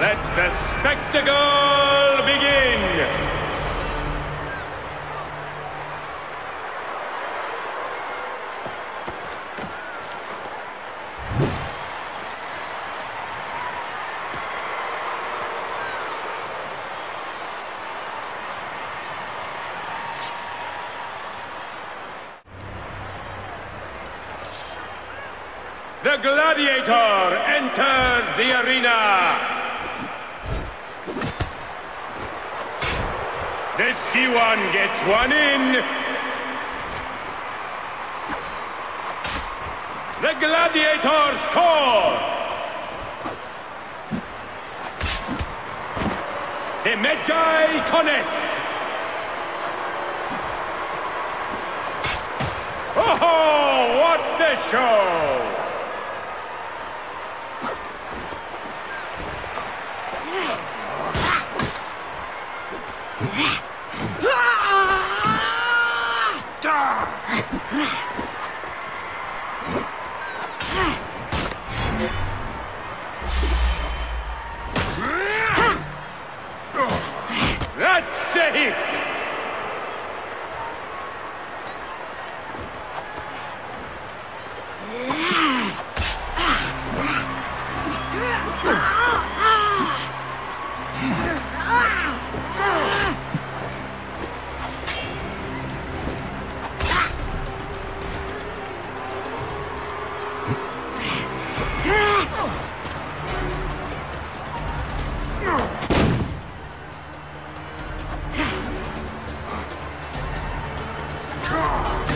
Let the spectacle begin! The gladiator enters the arena. The Siwan gets one in. The gladiator scores. The Medjay connect. Oh, what a show! That's it!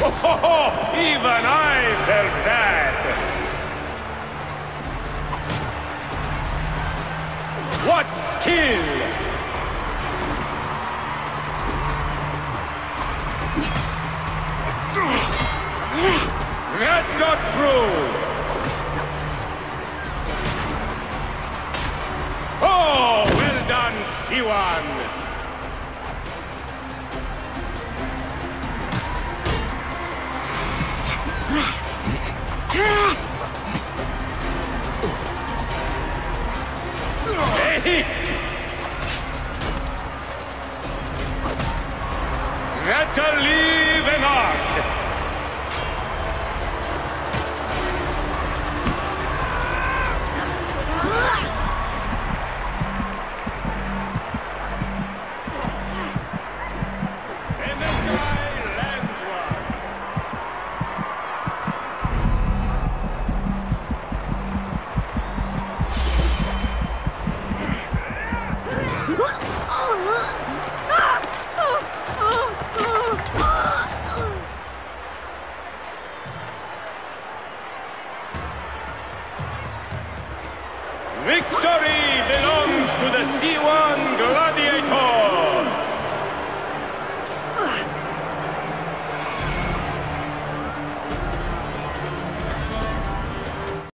Oh, even I felt that. What skill! That got through. Oh, well done, Siwan. A hit! That'll leave Victory belongs to the Siwan Gladiator!